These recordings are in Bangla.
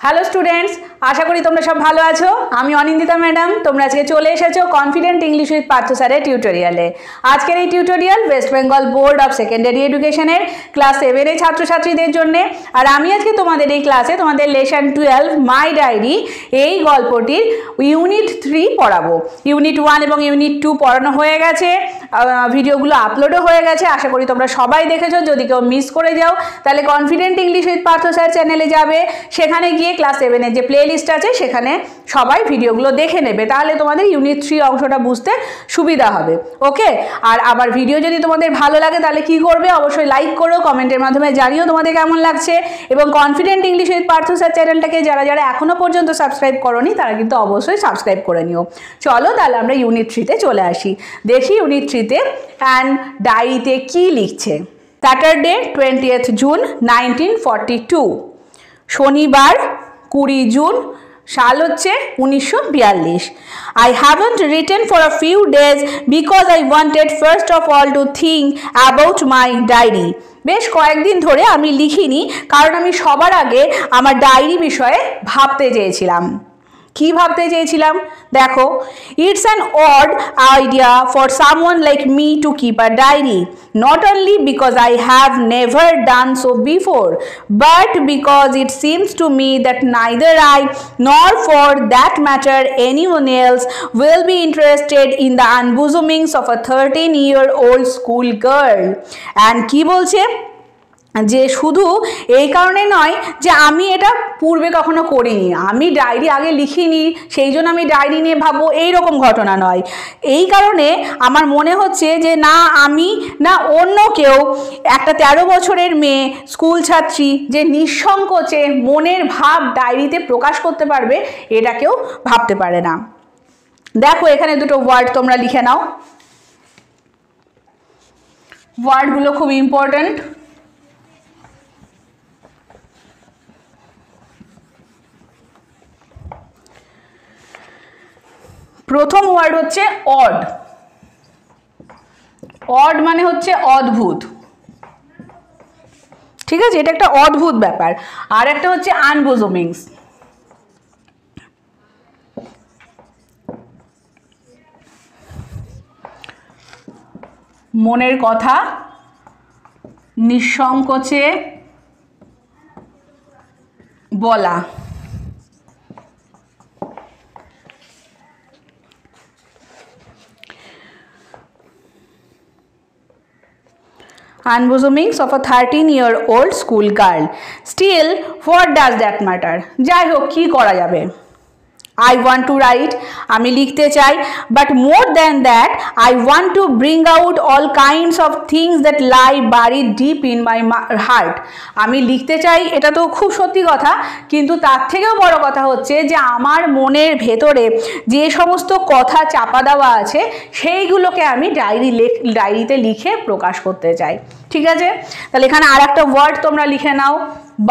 হ্যালো স্টুডেন্টস আশা করি তোমরা সব ভালো আছো। আমি অনিন্দিতা ম্যাডাম। তোমরা আজকে চলে এসেছ কনফিডেন্ট ইংলিশ উইথ পার্থ স্যারের টিউটোরিয়ালে আজকের এই tutorial West Bengal board of secondary এডুকেশনের ক্লাস সেভেনের ছাত্রছাত্রীদের জন্য। আর আমি আজকে তোমাদের এই ক্লাসে তোমাদের লেসন টুয়েলভ মাই ডায়েরি এই গল্পটির ইউনিট থ্রি পড়াবো। ইউনিট ওয়ান এবং ইউনিট টু পড়ানো হয়ে গেছে। ভিডিওগুলো আপলোডও হয়ে গেছে। আশা করি তোমরা সবাই দেখেছ। যদি কেউ মিস করে যাও, তাহলে confident English with Partha sir চ্যানেলে যাবে। সেখানে গিয়ে ক্লাস সেভেনের যে প্লে লিস্ট আছে, সেখানে সবাই ভিডিওগুলো দেখে নেবে। তাহলে তোমাদের ইউনিট থ্রি অংশটা বুঝতে সুবিধা হবে। ওকে আর আবার ভিডিও যদি তোমাদের ভালো লাগে, তাহলে কি করবে? অবশ্যই লাইক করো কমেন্টের মাধ্যমে জানিও তোমাদের কেমন লাগছে। এবং confident English with Partha sir চ্যানেলটাকে যারা যারা এখনও পর্যন্ত সাবস্ক্রাইব করনি, তারা কিন্তু অবশ্যই সাবস্ক্রাইব করে নিও। চলো তাহলে আমরা ইউনিট থ্রিতে চলে আসি। দেখি ইউনিট থ্রিতে অ্যান্ড ডায়েরিতে কী লিখছে? Saturday twentieth June nineteen forty two শনিবার কুড়ি জুন, সাল হচ্ছে উনিশশো বিয়াল্লিশ। I haven't written for a few days because I wanted first of all to think about my diary বেশ কয়েকদিন ধরে আমি লিখিনি, কারণ আমি সবার আগে আমার ডায়েরি বিষয়ে ভাবতে চেয়েছিলাম। কি ভাবতে চেয়েছিলাম? দেখো it's an odd idea for someone like me to keep a diary not only because I have never done so before but because it seems to me that neither I nor for that matter anyone else will be interested in the unbosomings of a thirteen year old school girl and কি বলছে? যে শুধু এই কারণে নয় যে আমি এটা পূর্বে কখনো করিনি। আমি ডায়েরি আগে লিখিনি, সেই জন্য আমি ডায়েরি নিয়ে ভাববো, এই রকম ঘটনা নয়। এই কারণে আমার মনে হচ্ছে যে না, আমি না অন্য কেউ, একটা তেরো বছরের মেয়ে, স্কুল ছাত্রী, যে নিঃসংকোচে মনের ভাব ডায়েরিতে প্রকাশ করতে পারবে, এটা কেউ ভাবতে পারে না। দেখো, এখানে দুটো ওয়ার্ড তোমরা লিখে নাও। ওয়ার্ডগুলো খুব ইম্পর্ট্যান্ট প্রথম ওয়ার্ড হচ্ছে অড অড মানে হচ্ছে অদ্ভুত। ঠিক আছে? এটা একটা অদ্ভুত ব্যাপার। আর একটা হচ্ছে আনবোজমিংস মনের কথা, নিঃসংকোচে বলা। Unbosomings of a thirteen year old school girl still for does that matter যাই হোক, কী করা যাবে? আই ওয়ান্ট টু রাইট আমি লিখতে চাই but more than that I want to bring out all kinds of things that lie buried deep in my heart আমি লিখতে চাই, এটা তো খুব সত্যি কথা, কিন্তু তার থেকেও বড় কথা হচ্ছে যে আমার মনের ভেতরে যে সমস্ত কথা চাপা দেওয়া আছে, সেইগুলোকে আমি ডায়েরি ডায়েরিতে লিখে প্রকাশ করতে চাই। ঠিক আছে? তাহলে এখানে আর একটা ওয়ার্ড তোমরা লিখে নাও।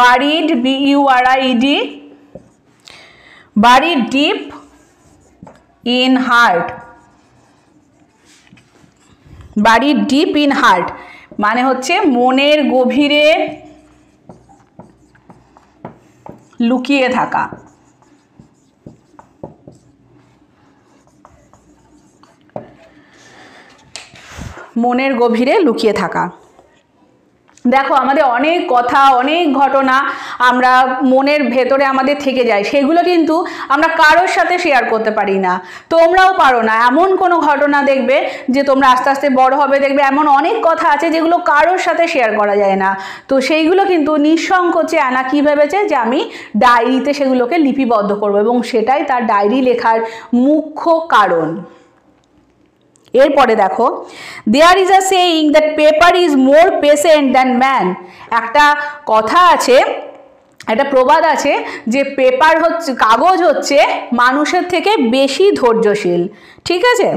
Buried B U R I E buried deep in heart buried deep in heart মানে হচ্ছে মনের গভীরে লুকিয়ে থাকা মনের গভীরে লুকিয়ে থাকা দেখো, আমাদের অনেক কথা, অনেক ঘটনা আমরা মনের ভেতরে আমাদের থেকে যায়। সেগুলো কিন্তু আমরা কারোর সাথে শেয়ার করতে পারি না। তোমরাও পারো না। এমন কোনো ঘটনা দেখবে যে তোমরা আস্তে আস্তে বড় হবে, দেখবে এমন অনেক কথা আছে যেগুলো কারোর সাথে শেয়ার করা যায় না। তো সেইগুলো কিন্তু নিঃসংকোচে আনা কী ভেবেছে যে আমি ডায়েরিতে সেগুলোকে লিপিবদ্ধ করব এবং সেটাই তার ডায়েরি লেখার মুখ্য কারণ। এরপরে দেখো there is a saying that paper is more patient than man একটা কথা আছে একটা প্রবাদ আছে যে পেপার হচ্ছে, কাগজ হচ্ছে মানুষের থেকে বেশি ধৈর্যশীল। ঠিক আছে?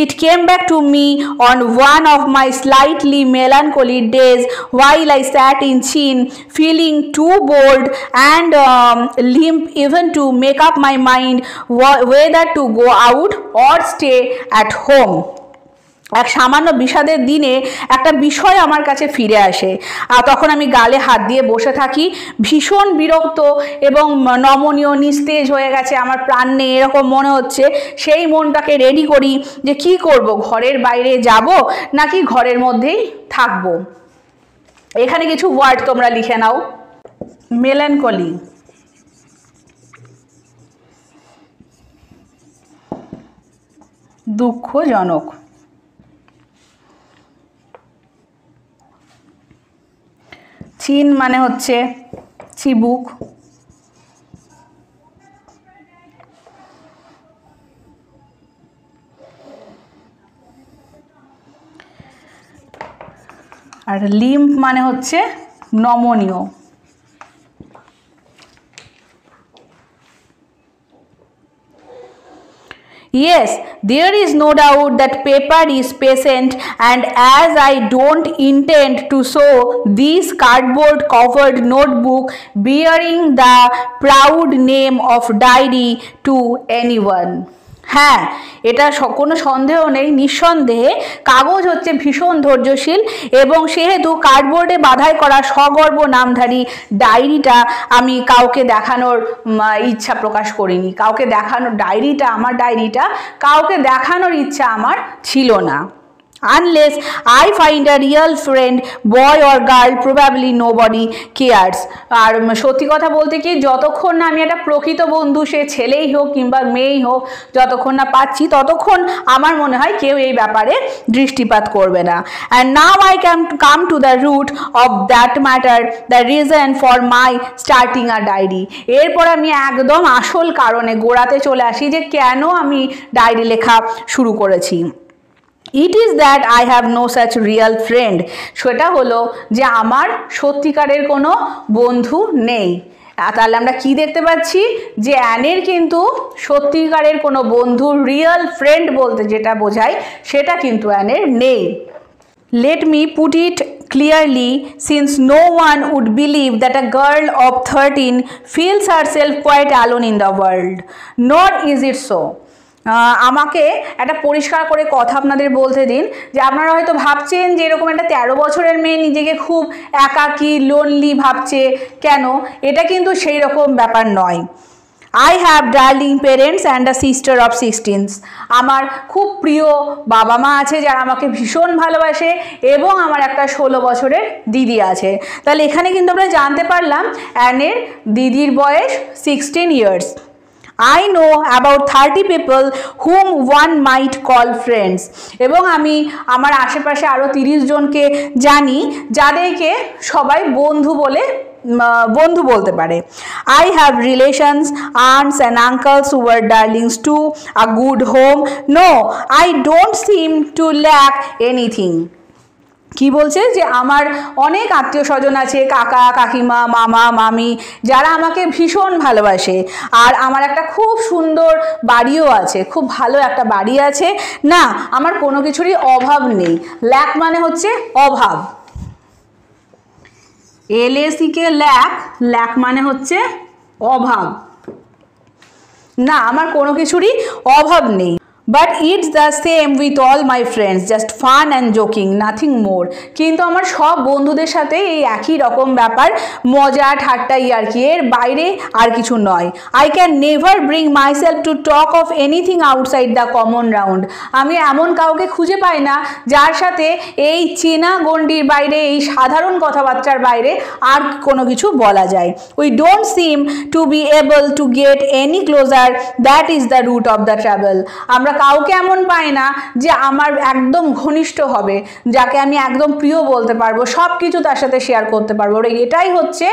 It came back to me on one of my slightly melancholy days while I sat in chin feeling too bored and limp even to make up my mind whether to go out or stay at home এক সামান্য বিষাদের দিনে একটা বিষয় আমার কাছে ফিরে আসে। আর তখন আমি গালে হাত দিয়ে বসে থাকি, ভীষণ বিরক্ত এবং নমনীয়, নিস্তেজ হয়ে গেছে। আমার প্রাণ নেই এরকম মনে হচ্ছে, সেই মনটাকে রেডি করি যে কি করব, ঘরের বাইরে যাব নাকি ঘরের মধ্যেই থাকব? এখানে কিছু ওয়ার্ড তোমরা লিখে নাও। মেলানকলি দুঃখজনক। চীন মানে হচ্ছে চিবুক। আর লিম্প মানে হচ্ছে নমনীয়। Yes, there is no doubt that paper is patient and as I don't intend to sew this cardboard covered notebook bearing the proud name of diary to anyone. হ্যাঁ এটা কোনো সন্দেহ নেই, নিঃসন্দেহে কাগজ হচ্ছে ভীষণ ধৈর্যশীল এবং সেহেতু কার্ডবোর্ডে বাধাই করা সগর্ব নামধারী ডায়েরিটা আমি কাউকে দেখানোর ইচ্ছা প্রকাশ করিনি। কাউকে দেখানোর ডায়েরিটা, আমার ডায়েরিটা, কাউকে দেখানোর ইচ্ছা আমার ছিল না। Unless I find a real friend, boy or girl, probably nobody cares. আর সত্যি কথা বলতে কি যতক্ষণ না আমি একটা প্রকৃত বন্ধু সে ছেলেই হোক কিংবা মেয়েই হোক যতক্ষণ না পাচ্ছি ততক্ষণ আমার মনে হয় কেউ এই ব্যাপারে দৃষ্টিপাত করবে না। And now I can come to the root of that matter the reason for my starting a diary এরপর আমি একদম আসল কারণে গোড়াতে চলে আসি যে কেন আমি ডায়েরি লেখা শুরু করেছি। It is that I have no such real friend সেটা হলো যে আমার সত্যিকারের কোনো বন্ধু নেই। তাহলে আমরা কি দেখতে পাচ্ছি? যে অ্যানের কিন্তু সত্যিকারের কোনো বন্ধু রিয়েল ফ্রেন্ড বলতে যেটা বোঝায়, সেটা কিন্তু অ্যানের নেই। Let me put it clearly, since no one would believe that a girl of 13 feels herself quite alone in the world. Nor is it so. আমাকে একটা পরিষ্কার করে কথা আপনাদের বলতে দিন যে আপনারা হয়তো ভাবছেন যে এরকম একটা তেরো বছরের মেয়ে নিজেকে খুব একাকী লোনলি ভাবছে। কেন? এটা কিন্তু সেই রকম ব্যাপার নয়। I have darling parents and a sister of sixteens আমার খুব প্রিয় বাবা মা আছে যারা আমাকে ভীষণ ভালোবাসে এবং আমার একটা ষোলো বছরের দিদি আছে। তাহলে এখানে কিন্তু আমরা জানতে পারলাম অ্যানের দিদির বয়স sixteen years I know about thirty people whom one might call friends এবং আমি আমার আশেপাশে আরও তিরিশ জনকে জানি, যাদেরকে সবাই বন্ধু বলে বন্ধু বলতে পারে। I have relations aunts and uncles were darlings too a good home no I don't seem to lack anything কি বলছে? যে আমার অনেক আত্মীয় স্বজন আছে, কাকা, কাকিমা, মামা, মামি, যারা আমাকে ভীষণ ভালোবাসে। আর আমার একটা খুব সুন্দর বাড়িও আছে, খুব ভালো একটা বাড়ি আছে। না, আমার কোনো কিছুরই অভাব নেই। ল্যাক মানে হচ্ছে অভাব। এল এসিকে ল্যাক ল্যাক মানে হচ্ছে অভাব। না, আমার কোনো কিছুরই অভাব নেই। But it's the same with all my friends just fun and joking nothing more কিন্তু আমার সব বন্ধুদের সাথে এই একই রকম ব্যাপার, মজা, ঠাট্টা ইয়ার্কি এর বাইরে আর কিছু নয়। I can never bring myself to talk of anything outside the common round আমি এমন কাউকে খুঁজে পাই না, যার সাথে এই চেনা গণ্ডির বাইরে, এই সাধারণ কথাবার্তার বাইরে আর কোনো কিছু বলা যায়। We don't seem to be able to get any closer that is the root of the trouble আমরা কাউকে এমন পাই না যে আমার একদম ঘনিষ্ঠ হবে, যাকে আমি একদম প্রিয় বলতে পারব সব কিছু তার সাথে শেয়ার করতে পারব। এটাই হচ্ছে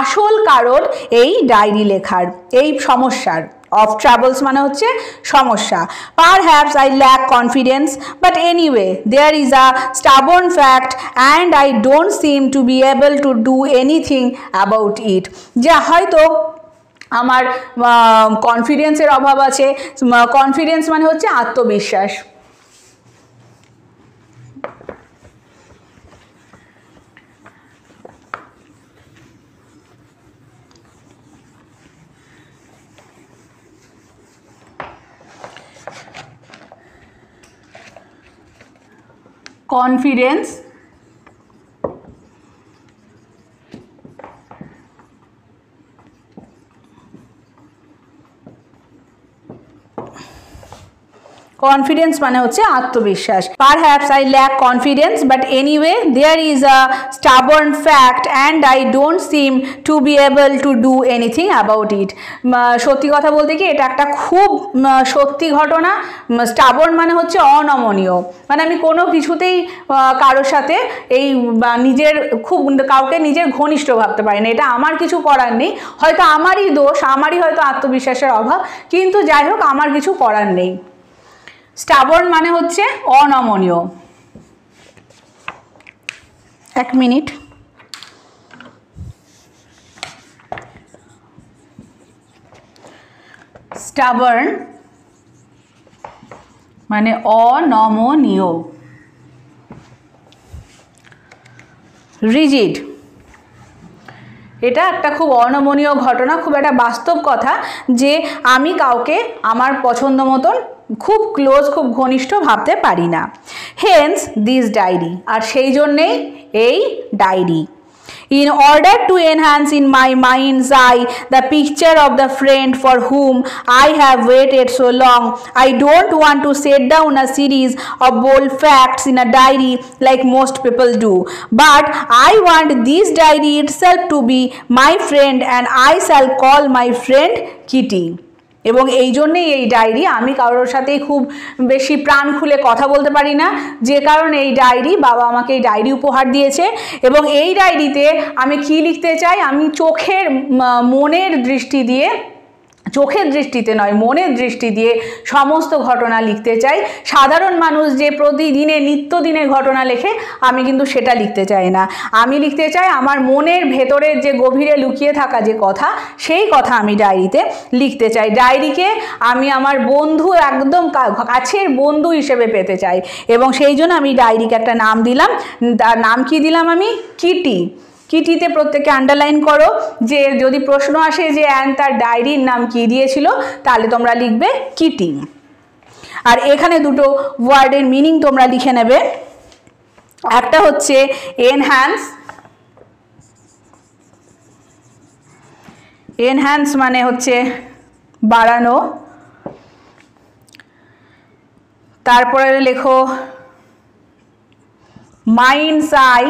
আসল কারণ এই ডায়েরি লেখার, এই সমস্যার। অফ ট্রাভেলস মানে হচ্ছে সমস্যা। Perhaps I lack confidence but anyway there is a stubborn fact and I don't seem to be able to do anything about it যা হয়তো আমার কনফিডেন্সের অভাব আছে। কনফিডেন্স মানে হচ্ছে আত্মবিশ্বাস। কনফিডেন্স কনফিডেন্স মানে হচ্ছে আত্মবিশ্বাস। Perhaps I lack confidence but anyway there is a stubborn fact and I don't seem to be able to do anything about it সত্যি কথা বলতে কি, এটা একটা খুব সত্যি ঘটনা। স্টাবর্ন মানে হচ্ছে অনমনীয়। মানে আমি কোনো কিছুতেই কারোর সাথে এই নিজের খুব কাউকে নিজের ঘনিষ্ঠ ভাবতে পারি না। এটা আমার কিছু করার নেই। হয়তো আমারই দোষ, আমারই হয়তো আত্মবিশ্বাসের অভাব, কিন্তু যাই হোক, আমার কিছু করার নেই। স্টাবর্ন মানে হচ্ছে অনমনীয়। এক মিনিট। স্টাবর্ন মানে অনমনীয়। রিজিড। এটা একটা খুব অনমনীয় ঘটনা, খুব একটা বাস্তব কথা যে আমি কাউকে আমার পছন্দ মতন খুব ক্লোজ খুব ঘনিষ্ঠ ভাবতে পারি না হেন্স দিস ডায়েরি আর সেই জন্যেই এই diary in order to enhance in my mind's eye the picture of the friend for whom I have waited so long, I don't want to set down a series of bold facts in a diary like most people do. But I want this diary itself to be my friend and I shall call my friend Kitty. এবং এই জন্যেই এই ডায়েরি, আমি কারোর সাথেই খুব বেশি প্রাণ খুলে কথা বলতে পারি না। যে কারণে এই ডায়েরি, বাবা আমাকে এই ডায়েরি উপহার দিয়েছে এবং এই ডায়েরিতে আমি কি লিখতে চাই? আমি চোখের মনের দৃষ্টি দিয়ে চোখের দৃষ্টিতে নয়, মনের দৃষ্টি দিয়ে সমস্ত ঘটনা লিখতে চাই। সাধারণ মানুষ যে প্রতিদিনে নিত্যদিনের ঘটনা লেখে, আমি কিন্তু সেটা লিখতে চাই না। আমি লিখতে চাই আমার মনের ভেতরের যে গভীরে লুকিয়ে থাকা যে কথা, সেই কথা আমি ডায়েরিতে লিখতে চাই। ডায়েরিকে আমি আমার বন্ধু, একদম কাছের বন্ধু হিসেবে পেতে চাই। এবং সেই জন্য আমি ডায়েরিকে একটা নাম দিলাম। তার নাম কি দিলাম আমি? কিটি। কিটিতে প্রত্যেকে আন্ডারলাইন করো, যে যদি প্রশ্ন আসে যে অ্যান তার ডায়েরির নাম কি দিয়েছিল, তাহলে তোমরা লিখবে কিটি। আর এখানে দুটো ওয়ার্ডের মিনিং তোমরা লিখে নেবে। একটা হচ্ছে এনহ্যান্স এনহ্যান্স মানে হচ্ছে বাড়ানো। তারপরে লেখো মাইন্ডস আই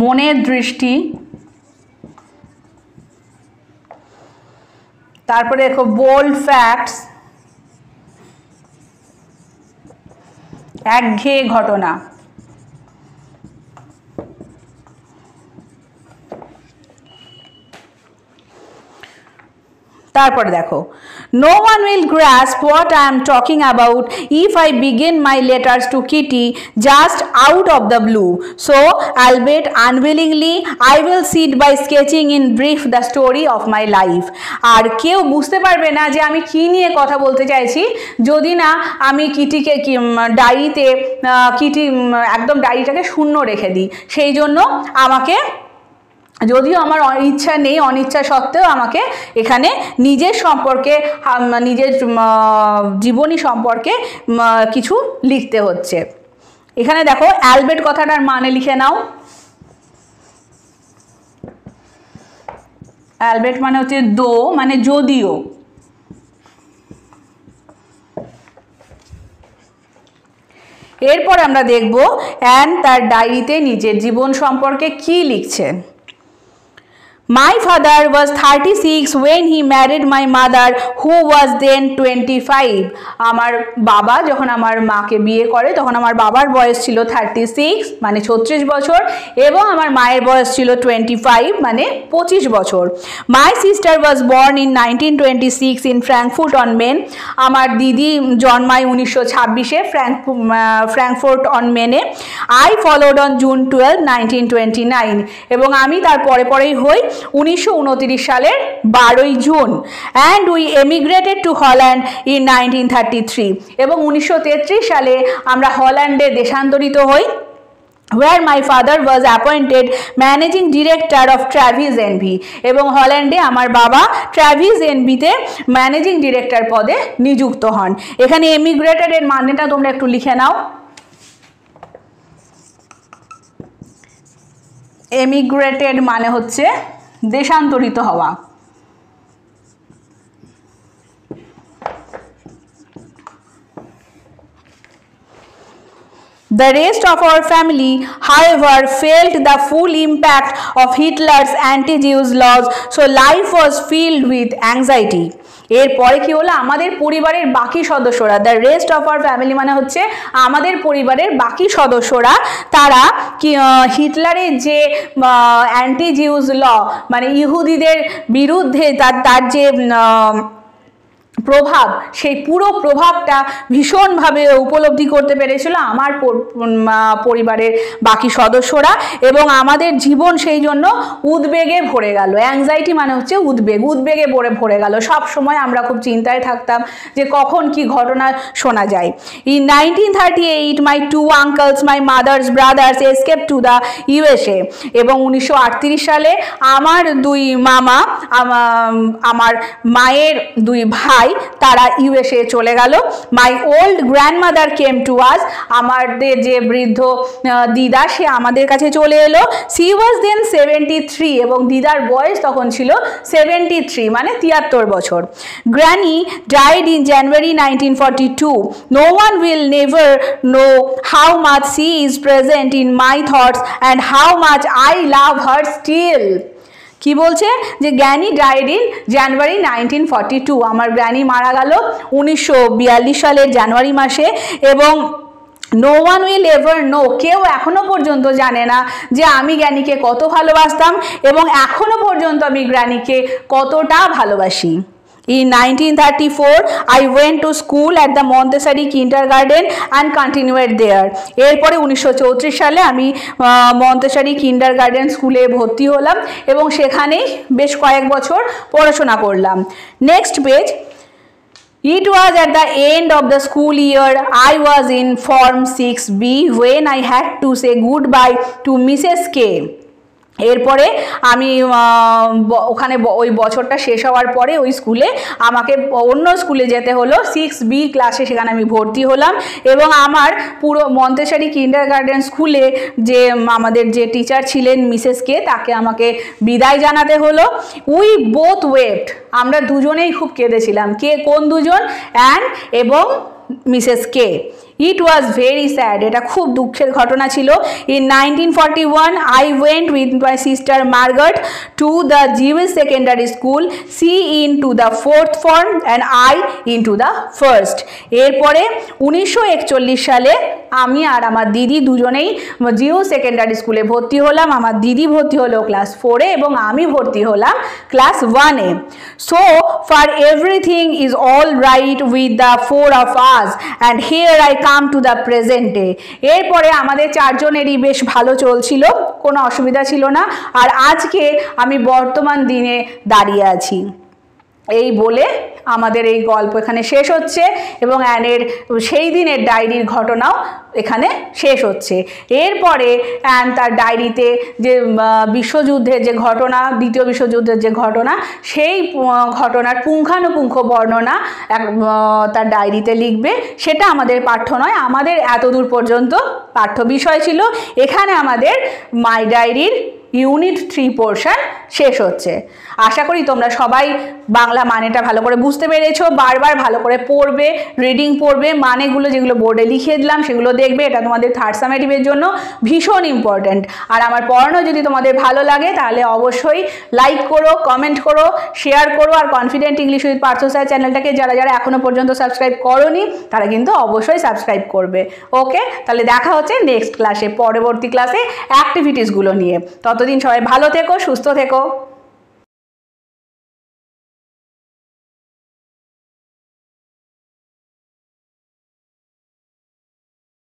মনের দৃষ্টি তারপরে দেখো বোল্ড ফ্যাক্টস একঘেয়ে ঘটনা। তারপরে দেখো no one will grasp what I am talking about if I begin my letters to Kitty just out of the blue so albeit unwillingly I will sit by sketching in brief the story of my life আর কেউ বুঝতে পারবে না যে আমি কি নিয়ে কথা বলতে চাইছি, যদি না আমি কিটিকে ডায়েরিতে কিটি একদম ডায়েরিটাকে শূন্য রেখে দিই। সেই জন্য আমাকে যদিও আমার ইচ্ছা নেই, অনিচ্ছা সত্ত্বেও আমাকে এখানে নিজের সম্পর্কে নিজের জীবনী সম্পর্কে কিছু লিখতে হচ্ছে। এখানে দেখো অ্যালবেট কথাটার মানে লিখে নাও। অ্যালবেট মানে হচ্ছে দো মানে যদিও। এরপর আমরা দেখব, অ্যান তার ডায়েরিতে নিজের জীবন সম্পর্কে কি লিখছেন My father was 36 when he married my mother, who was then 25. আমার বাবা যখন আমার মাকে বিয়ে করে, তখন আমার বাবার বয়স ছিল 36 মানে 36 বছর, এবং আমার মায়ের বয়স ছিল 25 মানে 25 বছর। My sister was born in 1926 in Frankfurt on Main আমার দিদি জন্মায় উনিশশো ছাব্বিশে ফ্র্যাঙ্ক ফ্র্যাঙ্কফুট অন মেনে I followed on June twelve nineteen twenty nine এবং আমি তার পরে পরেই হই উনিশশো উনত্রিশ সালের বারোই June and we emigrated to Holland in nineteen thirty three এবং উনিশশো তেত্রিশ সালে আমরা হল্যান্ডে দেশান্তরিত হই, where my father was appointed managing director of Travis NV এবং হল্যান্ডে আমার বাবা ট্র্যাভিস এনভিতে ম্যানেজিং ডিরেক্টর পদে নিযুক্ত হন। এখানে এমিগ্রেটেড এর মানেটা তোমরা একটু লিখে নাও। এমিগ্রেটেড মানে হচ্ছে দেশান্তরিত হওয়া। The rest of our family however felt the full impact of Hitler's anti-Jewish laws so life was filled with anxiety এরপরে কি হলো? আমাদের পরিবারের বাকি সদস্যরা the rest of our family মানে হচ্ছে আমাদের পরিবারের বাকি সদস্যরা, তারা কি হিটলারের যে অ্যান্টি জিউজ ল মানে ইহুদিদের বিরুদ্ধে তার তার যে প্রভাব, সেই পুরো প্রভাবটা ভীষণভাবে উপলব্ধি করতে পেরেছিল আমার পরিবারের বাকি সদস্যরা এবং আমাদের জীবন সেই জন্য উদ্বেগে ভরে গেল। অ্যাংজাইটি মানে হচ্ছে উদ্বেগ, উদ্বেগে ভরে ভরে গেল। সব সময় আমরা খুব চিন্তায় থাকতাম যে কখন কি ঘটনা শোনা যায়। In nineteen thirty eight my two uncles my mother's brothers escape to the USA এবং উনিশশো আটত্রিশ সালে আমার দুই মামা আমার মায়ের দুই ভাই তারা ইউএসএ চলে গেল। My old grandmother came to us আমাদের যে বৃদ্ধ দিদা, সে আমাদের কাছে চলে এলো। She was then seventy three এবং দিদার বয়স তখন ছিল সেভেন্টি থ্রি মানে তিয়াত্তর বছর। Granny died in January nineteen forty two no one will never know how much she is present in my thoughts and how much I love her still কি বলছে? যে জ্ঞানী died in January nineteen forty two. আমার গ্র্যানি মারা গেল উনিশশো বিয়াল্লিশ সালের জানুয়ারি মাসে এবং no one will ever know কেউ এখনও পর্যন্ত জানে না যে আমি জ্ঞানীকে কত ভালোবাসতাম এবং এখনও পর্যন্ত আমি গ্র্যানিকে কতটা ভালোবাসি। In 1934, I went to school at the Montessori kindergarten and continued there. এরপরে উনিশশো চৌত্রিশ সালে আমি মন্তেসারি কিন্ডার গার্ডেন স্কুলে ভর্তি হলাম এবং সেখানেই বেশ কয়েক বছর পড়াশোনা করলাম next page It was at the end of the school year I was in Form 6B when I had to say goodbye to Mrs. K. এরপরে আমি ওখানে ওই বছরটা শেষ হওয়ার পরে ওই স্কুলে আমাকে অন্য স্কুলে যেতে হলো। সিক্স বি ক্লাসে সেখানে আমি ভর্তি হলাম এবং আমার পুরো মন্তেশারি কিন্ডার গার্ডেন স্কুলে যে আমাদের যে টিচার ছিলেন মিসেস কে, তাকে আমাকে বিদায় জানাতে হলো। We both wept. আমরা দুজনেই খুব কেঁদেছিলাম। কে কোন দুজন? অ্যান্ড এবং Mrs K. It was very sad এটা খুব দুঃখের ঘটনা ছিল। In nineteen forty one I went with my sister Margot to the Jewish secondary school she into the fourth form and I into the first এরপরে উনিশশো একচল্লিশ সালে আমি আর আমার দিদি দুজনেই জিও সেকেন্ডারি স্কুলে ভর্তি হলাম। আমার দিদি ভর্তি হলো ক্লাস ফোরে এবং আমি ভর্তি হলাম ক্লাস ওয়ানে so far everything is all right with the four of us and here I come to the present day এরপরে আমাদের চারজনেরই বেশ ভালো চলছিল, কোনো অসুবিধা ছিল না। আর আজকে আমি বর্তমান দিনে দাঁড়িয়ে আছি। এই বলে আমাদের এই গল্প এখানে শেষ হচ্ছে এবং অ্যানের সেই দিনের ডায়েরির ঘটনাও এখানে শেষ হচ্ছে। এরপরে অ্যান তার ডায়েরিতে যে বিশ্বযুদ্ধের যে ঘটনা, দ্বিতীয় বিশ্বযুদ্ধের যে ঘটনা, সেই ঘটনার পুঙ্খানুপুঙ্খ বর্ণনা তার ডায়েরিতে লিখবে। সেটা আমাদের পাঠ্য নয়, আমাদের এতদূর পর্যন্ত পাঠ্য বিষয় ছিল। এখানে আমাদের মাই ডায়েরির ইউনিট থ্রি পোর্শন শেষ হচ্ছে। আশা করি তোমরা সবাই বাংলা মানেটা ভালো করে বুঝতে পেরেছ, বারবার ভালো করে পড়বে রিডিং পড়বে, মানেগুলো যেগুলো বোর্ডে লিখে দিলাম সেগুলো দেখবে, এটা তোমাদের থার্ড সামেটিভের জন্য ভীষণ ইম্পর্ট্যান্ট আর আমার পড়ানো যদি তোমাদের ভালো লাগে তাহলে অবশ্যই লাইক করো কমেন্ট করো শেয়ার করো, আর confident English with Partha sir চ্যানেলটাকে যারা যারা এখনও পর্যন্ত সাবস্ক্রাইব করনি, তারা কিন্তু অবশ্যই সাবস্ক্রাইব করবে। ওকে তাহলে দেখা হচ্ছে নেক্সট ক্লাসে পরবর্তী ক্লাসে অ্যাক্টিভিটিসগুলো নিয়ে। ততদিন সবাই ভালো থেকো সুস্থ থেকো।